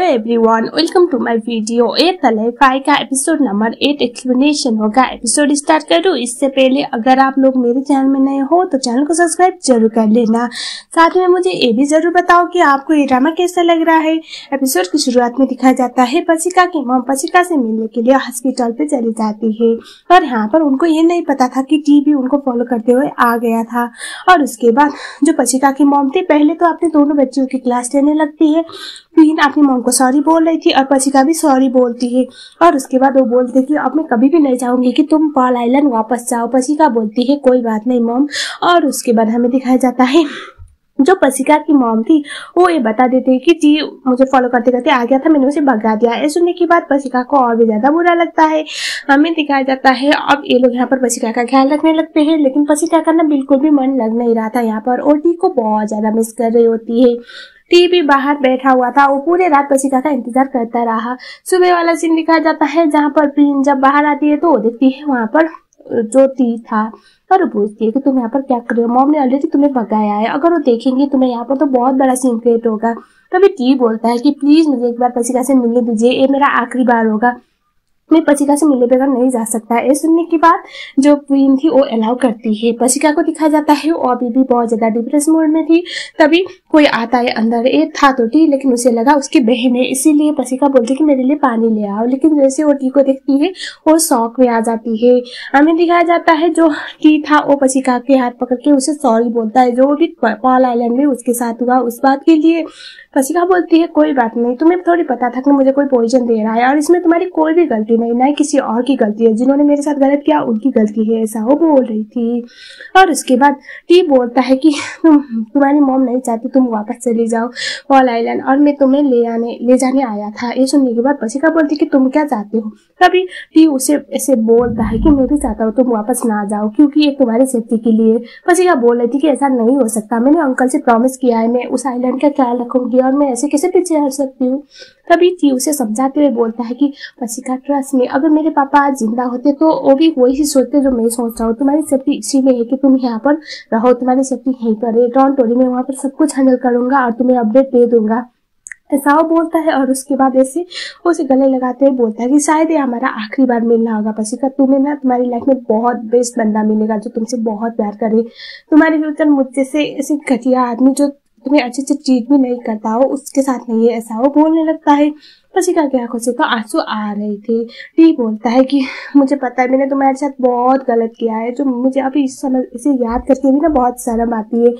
Everyone welcome to my video eight five का episode number eight explanation होगा। Episode start करूँ, इससे पहले अगर आप लोग मेरे चैनल में नए हो तो चैनल को सब्सक्राइब ज़रूर कर लेना। साथ में मुझे ये भी ज़रूर बताओ कि आपको ये ड्रामा कैसा लग रहा है। एपिसोड की शुरुआत में दिखाया जाता है पसिका की मॉम पसिका से मिलने के लिए हॉस्पिटल पे चली जाती है। और यहाँ पर उनको ये नहीं पता था कि टीवी उनको फॉलो करते हुए आ गया था। और उसके बाद जो पसिका की मॉम थी, पहले तो अपने दोनों बच्चों की क्लास लेने लगती है। फिर अपनी मोम को सॉरी बोल रही थी और पसिका भी सॉरी बोलती है। और उसके बाद वो बोलते कि अब मैं कभी भी नहीं चाहूँगी कि तुम पॉल आइलैंड वापस जाओ। पसिका बोलती है, कोई बात नहीं मोम और उसके बाद हमें दिखाया जाता है, जो पसिका की मॉम थी, वो ये बता देते कि जी, मुझे फॉलो करते करते आ गया था, मैंने उसे भगा दिया ऐसे सुनने के बाद पसिका को और भी ज़्यादा बुरा लगता है। हमें दिखाया जाता है, अब ये लोग यहाँ पर पसिका का ख्याल रखने लगते हैं, लेकिन पसिका का ना बिल्कुल भी मन लग नहीं रहा था। यहाँ पर और टी को बहुत ज़्यादा मिस कर रही होती है। टीवी बाहर बैठा हुआ था। वो पूरे रात पसीता का इंतज़ार करता रहा। सुबह वाला सीन दिखाया जाता है, जहाँ पर प्रीन जब बाहर आती है तो वो देखती है वहाँ पर जो टी था और पूछती है कि तुम यहाँ पर क्या कर रहे हो? मॉम ने ऑलरेडी तुम्हें भगाया है। अगर वो देखेंगे तुम्हें यहाँ पर तो बहुत बड़ा सीन क्रिएट होगा। तभी टी बोलता है कि प्लीज़ मुझे एक बार पसीका से मिलने दीजिए। ये मेरा आखिरी बार होगा। मैं पसिका से मिलने बगैर नहीं जा सकता है, सुनने के बाद जो क्वीन थी वो अलाउ करती है। पसिका को दिखाया जाता है, वो अभी भी बहुत ज़्यादा डिप्रेस मूड में थी। तभी कोई आता है अंदर एक था तो टी लेकिन उसे लगा उसकी बहन है, इसीलिए पसिका बोलती कि मेरे लिए पानी ले आओ। लेकिन जैसे वो टी को देखती है, वो शौक में आ जाती है। हमें दिखाया जाता है जो टी था, वो पसिका के हाथ पकड़ के उसे सॉरी बोलता है। जो भी पॉल आइलैंड में उसके साथ हुआ, उस बात के लिए पसिका बोलती है, कोई बात नहीं, तुम्हें थोड़ी पता था कि मुझे कोई पॉइजन दे रहा है और इसमें तुम्हारी कोई भी गलती नहीं, ना किसी और की गलती है। जिन्होंने मेरे साथ गलत किया, उनकी गलती है, ऐसा वो बोल रही थी। और उसके बाद टी बोलता है कि, तुम, तुम्हारी मोम नहीं चाहती, तुम वापस चले जाओ पॉल आइलैंड और मैं तुम्हें ले आने, ले जाने आया था। ये सुनने के बाद पसिका बोलती कि, तुम क्या चाहते हो? तभी टी उसे ऐसे बोलता है कि, मैं भी चाहता हूँ तुम वापस ना जाओ, क्योंकि ये तुम्हारी सेफ्टी के लिए पसिका बोल रही थी कि, ऐसा नहीं हो सकता। मैंने अंकल से प्रॉमिस किया है, मैं उस आइलैंड का ख्याल रखूँगी और मैं ऐसे कैसे पीछे हट सकती हूँ? तभी टी उसे समझाते हुए बोलता है कि, पसिका ट्रस्ट में अगर मेरे पापा आज ज़िंदा होते तो वो भी वही सोचते जो मैं सोच रहा हूँ। तुम्हारी सेफ्टी इसी में है कि तुम यहाँ पर रहो, तुम्हारी सेफ्टी यहीं पर है। डोंट वरी मैं वहाँ पर सब कुछ हैंडल करूँगा और तुम्हें अपडेट दे दूँगा। ऐसा वो बोलता है और उसके बाद ऐसे उसे गले लगाते हुए बोलता है कि, शायद ये हमारा आखिरी बार मिलना होगा पसिका। तुम्हें ना तुम्हारी लाइफ में बहुत बेस्ट बंदा मिलेगा जो तुमसे बहुत प्यार करे। तुम्हारे फ्यूचर मुझसे ऐसे घटिया आदमी जो तुम्हें अच्छे से ट्रीट भी नहीं करता हो, उसके साथ नहीं है, ऐसा हो, बोलने लगता है। पसिका की आँखों से तो आँसू आ रहे थे। टी बोलता है कि, मुझे पता है, मैंने तुम्हारे साथ बहुत गलत किया है, जो मुझे अभी इस समय, इसे याद करके भी ना बहुत शर्म आती है।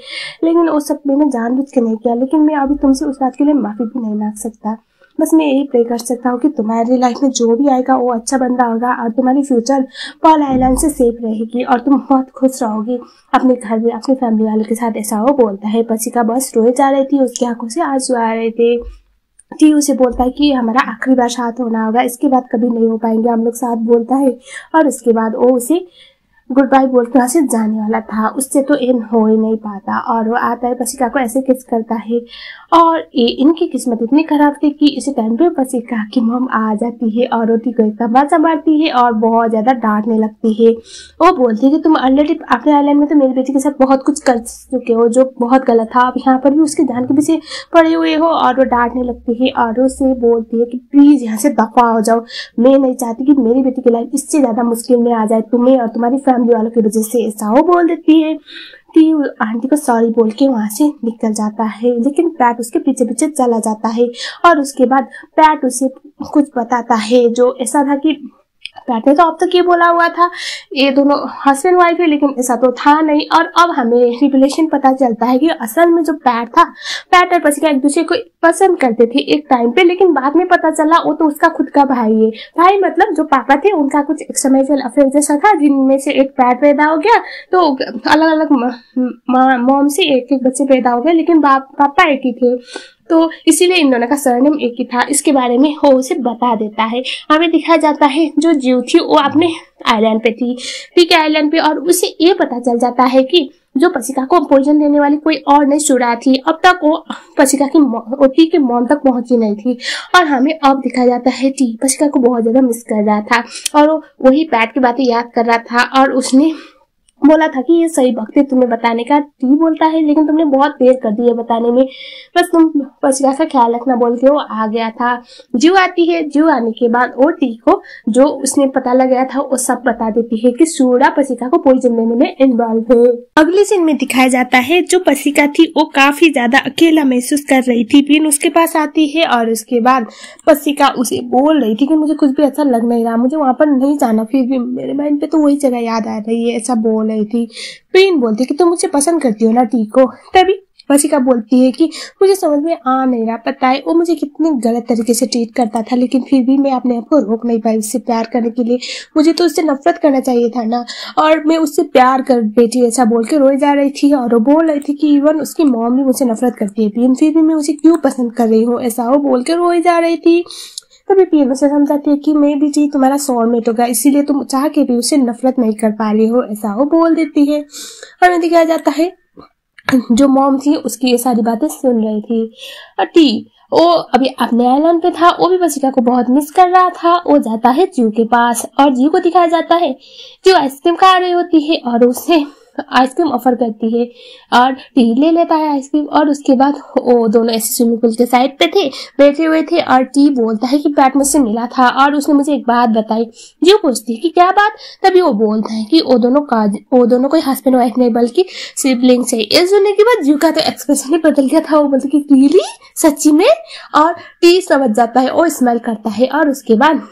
लेकिन उस सब मैंने जानबूझ के नहीं किया, लेकिन मैं अभी तुमसे उस बात के लिए माफ़ी भी नहीं मांग सकता। बस मैं यही प्रे कर सकता हूँ कि तुम्हारी लाइफ में जो भी आएगा, वो अच्छा बंदा होगा और तुम्हारी फ्यूचर पॉल आइलैंड से सेफ़ रहेगी और तुम बहुत खुश रहोगी। अपने घर में, अपने फैमिली वालों के साथ ऐसा वो बोलता है। पसिका बस रोए जा रही थी, उसकी आँखों से आँसू आ रहे थे। टी उसे बोलता है कि हमारा आखिरी बार साथ होना होगा, इसके बाद कभी नहीं हो पाएँगे, हम लोग साथ बोलता है और उसके बाद वो उसे गुड बाय बोल के से जाने वाला था, उससे तो इन हो ही नहीं पाता और वो आता है पसिका को ऐसे किस करता है? और ये इनकी किस्मत इतनी खराब थी कि इसी टाइम पे पसिका की मम आ जाती है और रोटी को एकदम बाजा मारती है और बहुत ज़्यादा डांटने लगती है। वो बोलती है कि, तुम ऑलरेडी अपने आइलैंड में तो मेरी बेटी के साथ बहुत कुछ कर चुके हो, जो बहुत गलत था। अब यहाँ पर भी उसके जान के पीछे पड़े हुए हो और वो डांटने लगती है और उसे बोलती है कि प्लीज़ यहाँ से दफ़ा हो जाओ। मैं नहीं चाहती कि मेरी बेटी की लाइफ इससे ज़्यादा मुश्किल में आ जाए। तुम्हें और तुम्हारी फैमिली वालों की वजह से ऐसा वो बोल देती है कि आंटी को सॉरी बोल के वहाँ से निकल जाता है। लेकिन पैट उसके पीछे पीछे चला जाता है और उसके बाद पैट उसे कुछ बताता है जो ऐसा था कि पैट ने तो अब तक ये बोला हुआ था, ये दोनों हस्बैंड वाइफ है, लेकिन ऐसा तो था नहीं। और अब हमें रिवलेशन पता चलता है कि असल में जो पैट था पैट और पसिका एक दूसरे को पसंद करते थे एक टाइम पे, लेकिन बाद में पता चला वो तो उसका खुद का भाई है। भाई मतलब जो पापा थे, उनका कुछ एक समय से अफेयर जैसा था, जिनमें से एक पैट पैदा हो गया तो अलग अलग मॉम से एक एक बच्चे पैदा हो गए, लेकिन पापा एक ही थे। तो इसीलिए इन दोनों का सरनेम एक ही था, इसके बारे में हो, उसे बता देता है। हमें दिखाया जाता है, जो जीव थी, वो अपने आइलैंड पे थी ठीक है आइलैंड पे, और उसे ये पता चल जाता है कि जो पसिका को पॉइजन देने वाली कोई और नहीं चुरा थी, अब तक वो पसिका की ओटी के मॉम तक पहुँची नहीं थी। और हमें अब दिखाया जाता है टी पसिका को बहुत ज़्यादा मिस कर रहा था, और वो वही पैट की बातें याद कर रहा था, और उसने बोला था कि ये सही वक्त है तुम्हें बताने का। टी बोलता है, लेकिन तुमने बहुत देर कर दी है बताने में। बस तुम पचिका का ख्याल रखना बोल के वो आ गया था। जू आती है। जू आने के बाद वो टी को जो उसने पता लगाया था, वो सब बता देती है कि सूरा पसिका को पॉइजन देने में इन्वॉल्व है। अगले सीन में दिखाया जाता है, जो पसिका थी, वो काफ़ी ज़्यादा अकेला महसूस कर रही थी। पिन उसके पास आती है और उसके बाद पसिका उसे बोल रही थी कि मुझे कुछ भी अच्छा लग नहीं रहा, मुझे वहाँ पर नहीं जाना। फिर भी मेरे माइंड पे तो वही जगह याद आ रही है, ऐसा बोल रही थी। प्रीन बोलती कि तुम मुझे पसंद करती हो ना टी को तभी वसिका बोलती है कि मुझे समझ में आ नहीं रहा, पता है, वो मुझे कितनी गलत तरीके से ट्रीट करता था, लेकिन फिर भी मैं अपने आप को रोक नहीं पाई उससे प्यार करने के लिए। मुझे तो उससे नफरत करना चाहिए था ना, और मैं उससे प्यार कर, बेटी ऐसा बोल के रोई जा रही थी, और वो बोल रही थी कि इवन उसकी मॉम भी मुझसे नफरत करती है, लेकिन फिर भी मैं उसे क्यों पसंद कर रही हूँ? ऐसा वो बोल के रोई जा रही थी। तभी से समझाती है कि मैं भी जी तुम्हारा सोलमेट होगा, इसीलिए तुम चाह के भी उसे नफरत नहीं कर पा रही हो, ऐसा वो बोल देती है। और दिखाया जाता है, जो मॉम थी, उसकी ये सारी बातें सुन रही थी। और टी वो अभी अपने आइलैंड पे था, वो भी बसिका को बहुत मिस कर रहा था, वो जाता है जीव के पास, और जीव को दिखाया जाता है, जो आइसक्रीम खा रही होती है, और उसे आइसक्रीम ऑफ़र करती है और टी ले लेता है आइसक्रीम और उसके बाद वो दोनों ऐसे स्विमिंग पूल के साइड पे थे, बैठे हुए थे और टी बोलता है कि पैट मुझसे मिला था और उसने मुझे एक बात बताई। जो पूछती है कि क्या बात? तभी वो बोलता है कि वो दोनों का वो दोनों कोई हस्बैंड वाइफ नहीं, बल्कि सिबलिंग्स है। इस सुनने के बाद जू का तो एक्सप्रेशन ही बदल गया था। वो बोलते कि रियली सच्ची में? और टी समझ जाता है और स्मेल करता है और उसके बाद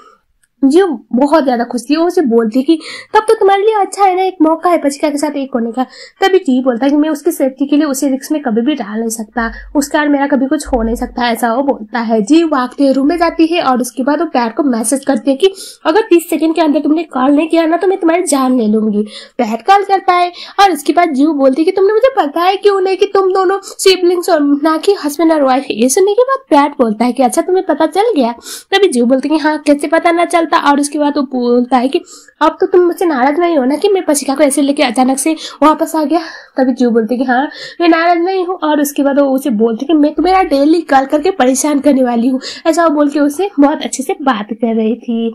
जो बहुत ज़्यादा खुश थी। वो उसे बोलती कि, तब तो तुम्हारे लिए अच्छा है ना, एक मौका है पचिका के साथ एक होने का। तभी टी बोलता कि, मैं उसकी सेफ्टी के लिए उसे रिक्स में कभी भी डाल नहीं सकता। उस कारण मेरा कभी कुछ हो नहीं सकता, ऐसा वो बोलता है। जी, वो आखते रूम में जाती है और उसके बाद वो पैर को मैसेज करती है कि, अगर तीस सेकंड के अंदर तुमने कॉल नहीं किया ना तो मैं तुम्हारी जान ले लूँगी। पैर कॉल करता है और उसके बाद जीव बोलती है कि, तुमने मुझे पता है क्यों नहीं कि तुम दोनों सिबलिंग्स और ना कि हस्बैंड और वाइफ ये सुनने के बाद पैट बोलता है कि अच्छा तुम्हें पता चल गया? तभी जीव बोलती है हाँ कैसे पता ना चल चलता और उसके बाद वो बोलता है कि, अब तो तुम मुझसे नाराज़ नहीं हो ना कि मैं पशिका को ऐसे लेके अचानक से वापस आ गया? तभी जो बोलते कि हाँ मैं नाराज़ नहीं हूँ। और उसके बाद वो उसे बोलते कि, मैं तुम्हें डेली कॉल करके परेशान करने वाली हूँ। ऐसा वो बोल के उसे बहुत अच्छे से बात कर रही थी।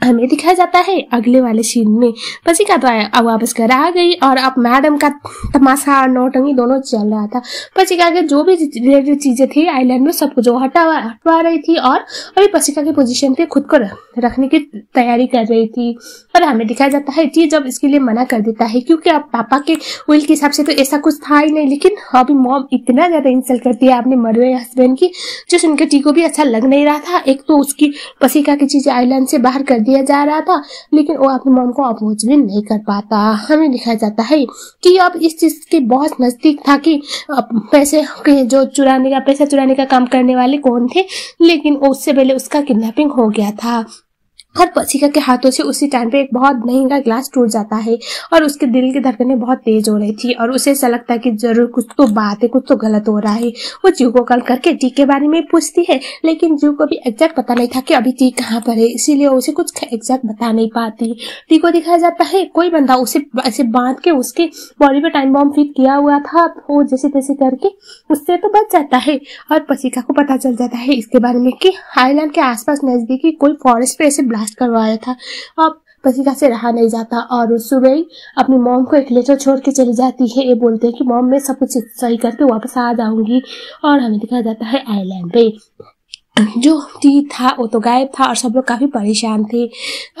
हमें दिखाया जाता है अगले वाले सीन में। पसिका तो अब वापस घर आ गई और अब मैडम का तमाशा और नौटंगी दोनों चल रहा था। पसिका के जो भी रिलेटेड चीज़ें थी आइलैंड में सब कुछ हटा हटवा रही थी और अभी पसिका के पोजीशन पे खुद को रखने की तैयारी कर रही थी। और हमें दिखाया जाता है कि जब इसके लिए मना कर देता है, क्योंकि अब पापा के विल के हिसाब से तो ऐसा कुछ था ही नहीं, लेकिन अभी मॉम इतना ज़्यादा इंसल्ट करती है अपने मरे हस्बैंड की, जो सुनकर टी को भी अच्छा लग नहीं रहा था। एक तो उसकी पसिका की चीज़ें आइलैंड से बाहर कर दिया जा रहा था, लेकिन वो अपने मॉम को अपोज भी नहीं कर पाता। हमें दिखाया जाता है कि अब इस चीज़ के बहुत नज़दीक था कि पैसे के जो चुराने का, पैसा चुराने का काम करने वाले कौन थे, लेकिन उससे पहले उसका किडनेपिंग हो गया था। हर पसिका के हाथों से उसी टाइम पे एक बहुत महँगा ग्लास टूट जाता है और उसके दिल की धड़कनें बहुत तेज हो रही थी और उसे ऐसा लगता है कि ज़रूर कुछ तो बात है, कुछ तो गलत हो रहा है। वो जू को कॉल करके टी के बारे में पूछती है, लेकिन जू को भी एग्जैक्ट पता नहीं था कि अभी टी कहाँ पर है, इसीलिए उसे कुछ एग्जैक्ट बता नहीं पाती। टी को दिखाया जाता है, कोई बंदा उसे, ऐसे बाँध के उसके बॉडी पे टाइम बॉम्ब फिट किया हुआ था वो जैसे तैसे करके उससे तो बच जाता है और पसिका को पता चल जाता है इसके बारे में कि हाईलैंड के आसपास नजदीकी कोई फॉरेस्ट पे ऐसे ब्लास्ट ब्लास्ट करवाया था। अब पसीना से रहा नहीं जाता और सुबह ही अपनी मॉम को एक लेटर छोड़ के चली जाती है। ये बोलते हैं कि, मॉम, मैं सब कुछ सही करके वापस आ जाऊँगी और हमें दिखाया जाता है आइलैंड पे। जो टी था, वो तो गायब था और सब लोग काफ़ी परेशान थे।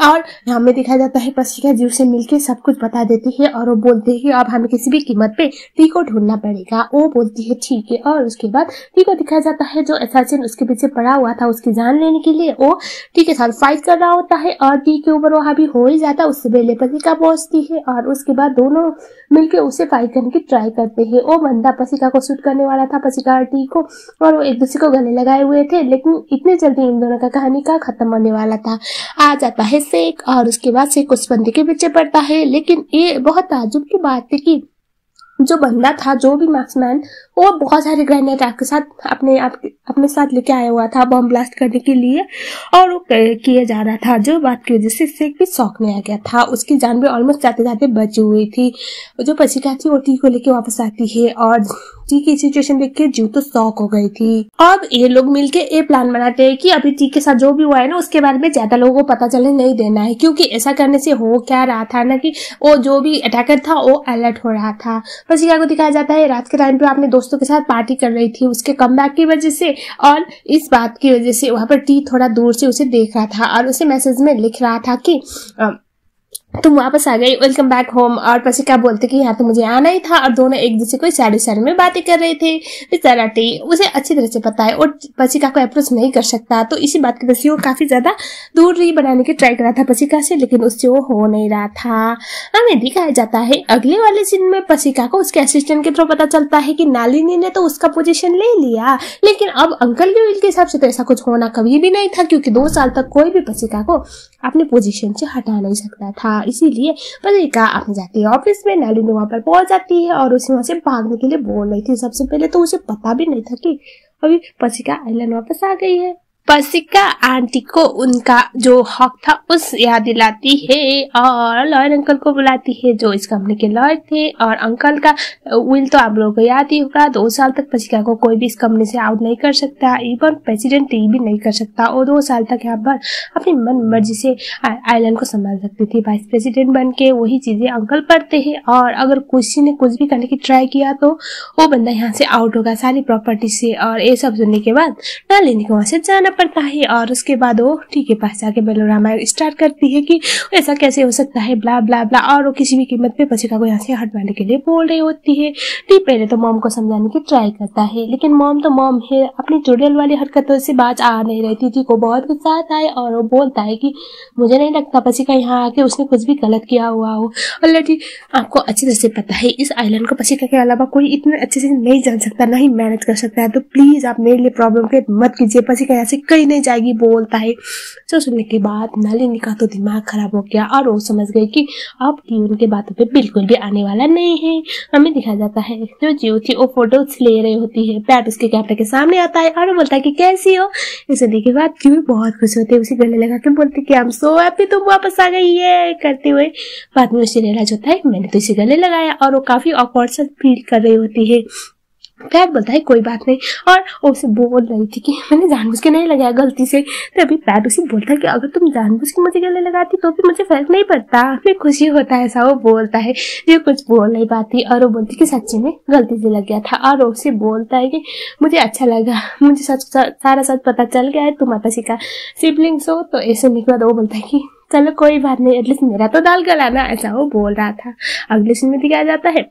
और हमें दिखाया जाता है पसिका जीव से मिलके सब कुछ बता देती है और वो बोलते हैं कि अब हमें किसी भी कीमत पे टी को ढूंढना पड़ेगा। वो बोलती है, ठीक है। और उसके बाद टी को दिखाया जाता है, जो असैसिन उसके पीछे पड़ा हुआ था, उसकी जान लेने के लिए वो टी के साथ फाइट कर रहा होता है और टी के ऊपर वो हावी हो ही जाता है, उससे पहले पसिका पहुँचती है और उसके बाद दोनों मिलकर उसे फाइट करने की ट्राई करते हैं। वो बंदा पसिका को शूट करने वाला था पसिका और टी को और वो एक दूसरे को गले लगाए हुए थे, लेकिन इतने जल्दी इन दोनों का कहानी का खत्म होने वाला था। आ जाता है शेख और उसके बाद शेख उस बंदी के पीछे पड़ता है। लेकिन ये बहुत ताजुब की बात थी कि जो बंदा था, जो भी मार्क्समैन वो बहुत सारे ग्रेनेड आपके साथ अपने आप, अपने साथ लेके आया हुआ था बम ब्लास्ट करने के लिए और वो किया जा रहा था, जो बात की वजह से इससे भी शौक में आ गया था। उसकी जान भी ऑलमोस्ट जाते जाते बची हुई थी। जो पसिका थी वो टी को लेके वापस आती है और टी की सिचुएशन देख के जीव तो शौक हो गई थी। अब ये लोग मिलके ये प्लान बनाते हैं कि अभी टी के साथ जो भी हुआ है ना, उसके बारे में ज़्यादा लोगों को पता चलने नहीं देना है, क्योंकि ऐसा करने से हो क्या रहा था ना कि वो जो भी अटैकर था वो अलर्ट हो रहा था। बस को दिखाया जाता है, रात के टाइम पे आपने दोस्तों के साथ पार्टी कर रही थी, उसके कम की वजह से और इस बात की वजह से वहाँ पर टी थोड़ा दूर से उसे देख रहा था और उसे मैसेज में लिख रहा था कि तुम वापस आ गई वेलकम बैक होम और पसिका बोलते कि यहाँ तो मुझे आना ही था और दोनों एक दूसरे को सारे सारे में बातें कर रहे थे। बेचारा टी, उसे अच्छी तरह से पता है और पसिका को अप्रोच नहीं कर सकता। तो इसी बात की वजह से वो काफ़ी ज़्यादा दूर बनाने की ट्राई कर रहा था पसिका से, लेकिन उससे वो हो नहीं रहा था। हमें दिखाया जाता है, अगले वाले सीन में पसिका को उसके असिस्टेंट के थ्रू पता चलता है कि नालिनी ने तो उसका पोजिशन ले लिया। लेकिन अब अंकल के विल के हिसाब से तो ऐसा कुछ होना कभी भी नहीं था, क्योंकि दो साल तक कोई भी पसिका को अपने पोजिशन से हटा नहीं सकता था। इसीलिए पत्रिका अपने जाती है ऑफ़िस में, नालिनी वहाँ पर पहुँच जाती है और उसे वहाँ से भागने के लिए बोल रही थी। सबसे पहले तो उसे पता भी नहीं था कि अभी पसिका आइलैंड वापस आ गई है। पसिका आंटी को उनका जो हक था, उस याद दिलाती है और लॉयर अंकल को बुलाती है, जो इस कंपनी के लॉयर थे। और अंकल का, विल तो आप लोगों को याद ही होगा, दो साल तक पसिका को कोई भी इस कंपनी से आउट नहीं कर सकता इवन प्रेसिडेंट भी नहीं कर सकता। और दो साल तक यहाँ पर अपनी मन मर्ज़ी से आइलैंड को संभाल सकती थी। वाइस प्रेसिडेंट बन के वही चीज़ें अंकल पढ़ते हैं। और अगर किसी ने कुछ भी करने की ट्राई किया तो वो बंदा यहाँ से आउट होगा सारी प्रॉपर्टी से। और ये सब सुनने के बाद ना, लेने को वहाँ से जाना पड़ता है और उसके बाद वो ठीक है, पास जाके बेलोरामा स्टार्ट करती है कि ऐसा कैसे हो सकता है ब्ला ब्ला ब्ला और वो किसी भी कीमत पे पसिका को यहाँ से हटवाने के लिए बोल रही होती है। टी पहले तो मॉम को समझाने की ट्राई करता है, लेकिन मॉम तो मॉम है, अपनी चुड़ैल वाली हरकतों से बात आ नहीं रही थी। को बहुत गुस्सा आता है और वो बोलता है कि मुझे नहीं लगता पसिका यहाँ आके उसने कुछ भी गलत किया हुआ हो। और लटी आपको अच्छी तरह से पता है, इस आइलैंड को पसिका के अलावा कोई इतने अच्छे से नहीं जान सकता नहीं मैनेज कर सकता है। तो प्लीज़ आप मेरे लिए प्रॉब्लम के मत कीजिए। पसिका यहाँ से कहीं नहीं जाएगी, बोलता है। जो सुनने के बाद नलिनी का तो दिमाग खराब हो गया और वो समझ गई कि अब की उनके बातों पे बिल्कुल भी आने वाला नहीं है। हमें दिखाया जाता है, जो जीव थी, वो फ़ोटोज़ ले रही होती है। पैट उसके कैमरे के सामने आता है और बोलता है कि कैसी हो? सुनने के बाद क्यों बहुत खुश होते उसे गले लगा के बोलते कि हम सो हैप्पी तुम वापस आ गई है, करते हुए। बाद में उसे रियलाइज़ होता है, मैंने तो इसे गले लगाया और वो काफ़ी ऑकवर्ड सा फील कर रही होती है। पैट बोलता है, कोई बात नहीं। और उसे बोल रही थी कि मैंने जानबूझ के नहीं लगाया, गलती से। तो अभी पैट उसे बोलता है कि अगर तुम जानबूझ के मुझे गले लगाती तो भी मुझे फ़र्क नहीं पड़ता। फिर खुशी होता है, ऐसा वो बोलता है। ये कुछ बोल नहीं पाती और वो बोलती कि सच्चे में गलती से लग गया था। और उसे बोलता है कि मुझे अच्छा लगा। मुझे सच सारा सच पता चल गया है, तुम आपसी का सिबलिंग्स हो तो ऐसे बाद वो बोलता है कि चलो कोई बात नहीं एटलीस्ट मेरा तो दाल गलाना, ऐसा वो बोल रहा था। अगले सीन में दिखाया जाता है।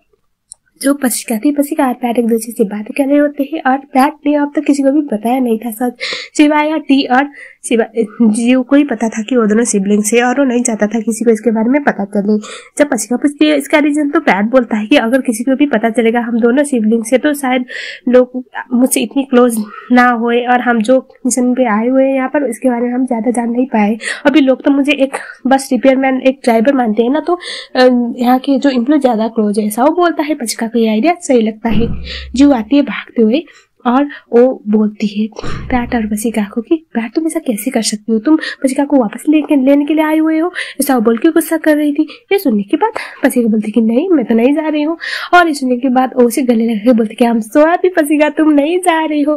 जो पसिका थी पसिका और पैट एक दूसरे से बात कर रहे होते हैं, और पैट ने अब तक तो किसी को भी बताया नहीं था, सच। सिवाय टी और जीव को ही पता था कि वो दोनों सिबलिंग्स है और वो नहीं चाहता था किसी को इसके बारे में पता चले। जब पसिका पूछती है इसका रीजन तो पैट बोलता है कि अगर किसी को भी पता चलेगा हम दोनों सिबलिंग्स है तो शायद लोग मुझसे इतनी क्लोज ना होए और हम जो मिशन पे आए हुए हैं यहाँ पर इसके बारे में हम ज़्यादा जान नहीं पाए। अभी लोग तो मुझे एक बस रिपेयरमैन एक ड्राइवर मानते हैं ना तो यहाँ के जो इम्प्लॉय ज़्यादा क्लोज है, ऐसा वो बोलता है पचिका का कोई आइडिया सही लगता है। जो आती है, भागते हुए और वो बोलती है पैट और बसिका को कि पैट तुम ऐसा कैसे कर सकती हो? तुम बसिका को वापस लेके, लेने के लिए आए हुए हो? ऐसा बोल के गुस्सा कर रही थी। ये सुनने के बाद बसिका बोलती कि, नहीं, मैं तो नहीं जा रही हूँ। और ये सुनने के बाद उसे गले लगा के बोलती कि हम सोया भी बसिका तुम नहीं जा रही हो।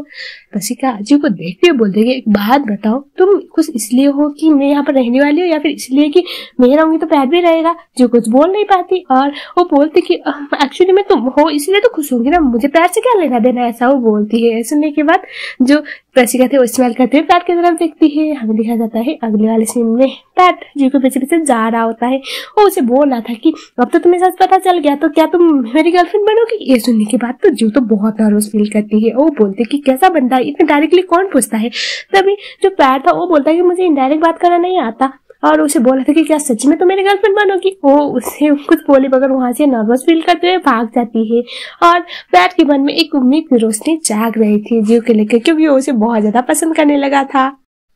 बसिका अजी को देखते हुए बोलते कि, एक बात बताओ, तुम कुछ इसलिए हो कि मैं यहाँ पर रहने वाली हूँ या फिर इसलिए कि मैं रहूँगी तो पैट भी रहेगा? जो कुछ बोल नहीं पाती और वो बोलती कि एक्चुअली मैं तुम हो, इसलिए तो खुश होंगी ना, मुझे पैर से क्या लेना देना ऐसा वो बोलती होती है। सुनने के बाद जो रसिका थे, वो स्मेल करते हुए पैट की तरफ़ देखती है। हमें दिखा जाता है, अगले वाले सीन में पैट जो के पीछे पीछे जा रहा होता है। वो उसे बोल रहा था कि, अब तो तुम्हें सच पता चल गया तो क्या तुम मेरी गर्लफ्रेंड बनोगी? ये सुनने के बाद तो जो तो बहुत नर्वस फील करती है। वो बोलते कि, कैसा बनता है? इतने डायरेक्टली कौन पूछता है? तभी जो पैट था, वो बोलता है कि, मुझे इनडायरेक्ट बात करना नहीं आता। और उसे बोला था कि क्या सच में तो मेरी गर्लफ्रेंड बनोगी? वो उसे कुछ बोले बगैर वहाँ से नर्वस फील करते हुए भाग जाती है। और पैट के मन में एक उम्मीद की रोशनी जाग रही थी जीव के लेकर, क्योंकि वो उसे बहुत ज़्यादा पसंद करने लगा था।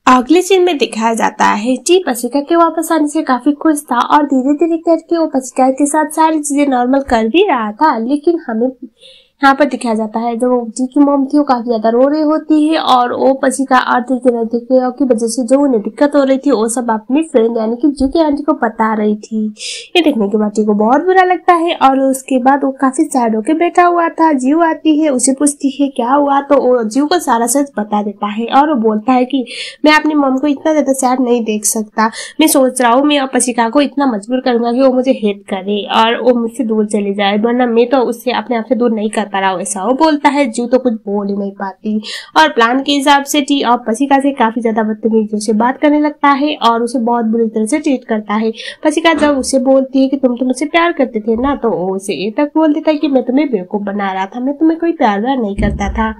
अगले सीन में दिखाया जाता है, जी पसिका के वापस आने से काफ़ी खुश था और धीरे धीरे करके वो पसिका के साथ सारी चीज़ें नॉर्मल कर भी रहा था, लेकिन हमें यहाँ पर दिखाया जाता है। जो जी की मोम थी, वो काफ़ी ज़्यादा रो रही होती है और वो पसी का आर्थिक की वजह से जो उन्हें दिक्कत हो रही थी, वो सब अपनी फ्रेंड यानी कि जी की आंटी को बता रही थी। ये देखने के बाद जी को बहुत बुरा लगता है और उसके बाद वो काफ़ी सैड होकर बैठा हुआ था। जीव आती है, उसे पूछती है, क्या हुआ? तो वो जीव को सारा सच बता देता है और वो बोलता है कि, मैं अपनी मोम को इतना ज़्यादा सैड नहीं देख सकता। मैं सोच रहा हूँ, मैं अपशिका को इतना मजबूर करूँगा कि वो मुझे हेट करे और वो मुझसे दूर चले जाए, वरना मैं तो उससे अपने आप से दूर नहीं कर पा रहा ऐसा वो बोलता है, जू तो कुछ बोल ही नहीं पाती। और प्लान के हिसाब से टी और पसिका से काफ़ी ज़्यादा बदतमीजी से बात करने लगता है और उसे बहुत बुरी तरह से ट्रीट करता है। पसिका जब उसे बोलती है कि तुम तो मुझसे प्यार करते थे ना तो वो उसे ये तक बोल देता है कि मैं तुम्हें बेवकूफ़ बना रहा था, मैं तुम्हें कोई प्यार व्यार नहीं करता था।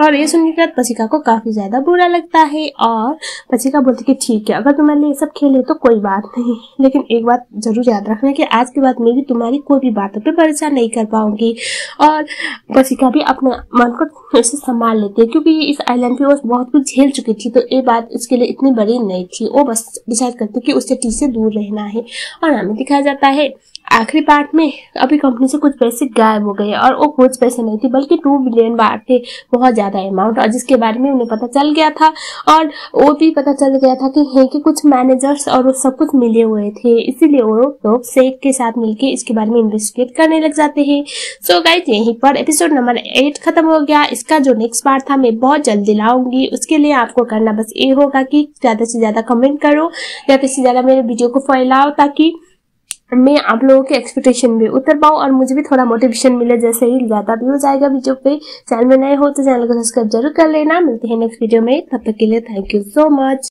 और ये सुनने के बाद पसिका को काफ़ी ज़्यादा बुरा लगता है और पसिका बोलती कि ठीक है, अगर तुम्हारे लिए सब खेले तो कोई बात नहीं। लेकिन एक बात ज़रूर याद रखना कि आज के बाद मैं भी तुम्हारी कोई भी बातों पर परेशान नहीं कर पाऊँगी। और पसिका भी अपने मन को फिर से संभाल लेती है, क्योंकि इस आइलैंड पे वो बहुत कुछ झेल चुकी थी तो ये बात उसके लिए इतनी बड़ी नहीं थी। वो बस डिसाइड करती कि उससे टी से दूर रहना है और हमें दिखाया जाता है आखिरी पार्ट में अभी कंपनी से कुछ पैसे गायब हो गए और वो कुछ पैसे नहीं थे, बल्कि टू बिलियन बार थे, बहुत ज़्यादा अमाउंट और जिसके बारे में उन्हें पता चल गया था और वो भी पता चल गया था कि है कि कुछ मैनेजर्स और वो सब कुछ मिले हुए थे। इसीलिए वो लोग सेक के साथ मिलके इसके बारे में इन्वेस्टिगेट करने लग जाते हैं। सो गाइज़ यहीं पर एपिसोड नंबर एट खत्म हो गया। इसका जो नेक्स्ट पार्ट था, मैं बहुत जल्दी लाऊँगी। उसके लिए आपको करना बस ये होगा कि ज़्यादा से ज़्यादा कमेंट करो ज़्यादा से ज़्यादा मेरे वीडियो को फैलाओ ताकि मैं आप लोगों के एक्सपेक्टेशन भी उतर पाऊँ और मुझे भी थोड़ा मोटिवेशन मिले, जैसे ही ज़्यादा भी हो जाएगा वीडियो पे। चैनल में नए हो तो चैनल को सब्सक्राइब ज़रूर कर लेना। मिलते हैं नेक्स्ट वीडियो में। तब तक के लिए थैंक यू सो मच